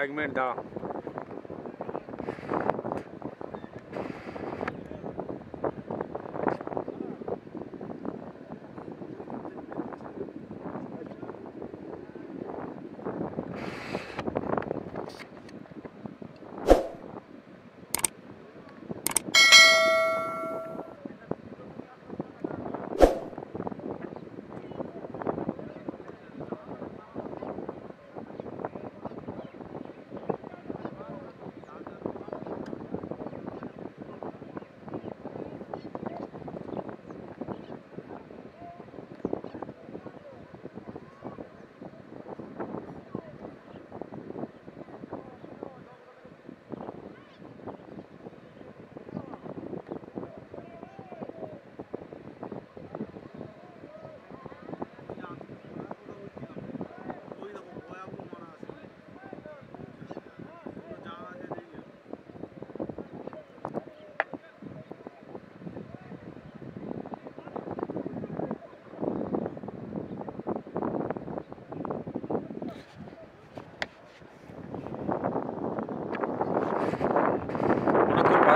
एगमेट दा।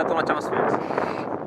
Una curva de toma chance